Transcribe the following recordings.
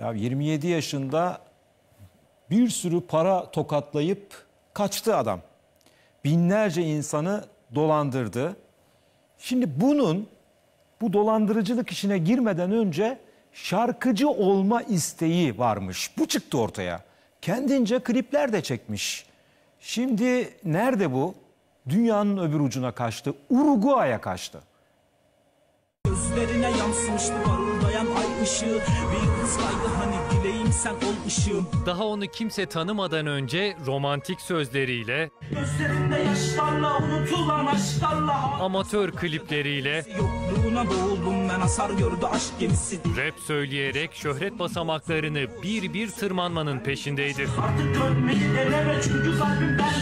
Ya 27 yaşında bir sürü para tokatlayıp kaçtı adam. Binlerce insanı dolandırdı. Şimdi bunun bu dolandırıcılık işine girmeden önce şarkıcı olma isteği varmış. Bu çıktı ortaya. Kendince klipler de çekmiş. Şimdi nerede bu? Dünyanın öbür ucuna kaçtı. Uruguay'a kaçtı. Gözlerine yansımıştı parıldayan ay ışığı. Bir kaydı hani dileğim sen ol ışığım. Daha onu kimse tanımadan önce romantik sözleriyle, Gözlerinde yaşlarla unutulan aşklarla amatör klipleriyle, Yokluğuna boğuldum ben hasar gördü aşk gemisi. Rap söyleyerek şöhret basamaklarını bir bir tırmanmanın peşindeydi. Artık dönmeyi deneme çünkü kalbim bende değil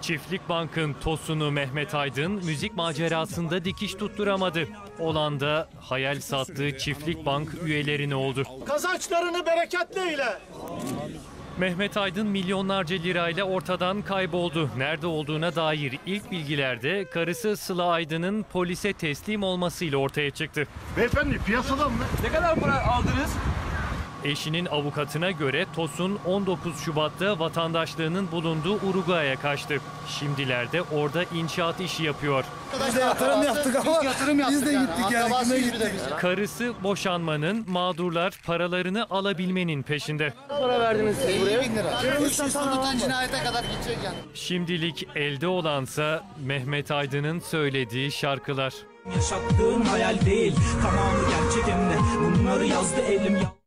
Çiftlik Bank'ın tosunu Mehmet Aydın müzik macerasında dikiş tutturamadı. Olan da hayal sattığı Çiftlik Bank üyelerine oldu. Kazançlarını bereketli eyle. Mehmet Aydın milyonlarca lirayla ortadan kayboldu. Nerede olduğuna dair ilk bilgilerde karısı Sıla Aydın'ın polise teslim olmasıyla ortaya çıktı. Beyefendi piyasadan mı? Eşinin avukatına göre Tosun 19 Şubat'ta vatandaşlığının bulunduğu Uruguay'a kaçtı. Şimdilerde orada inşaat işi yapıyor. Biz de yatırım yaptık ama yatırım yaptık biz de gittik yani. Kime gittik? Karısı boşanmanın, mağdurlar paralarını alabilmenin peşinde. 50 bin lira. İstanbul'dan cinayete kadar gidecek yani. Şimdilik elde olansa Mehmet Aydın'ın söylediği şarkılar. Yaşattığın hayal değil tamamı gerçek hem de Bunları yazdı elim ya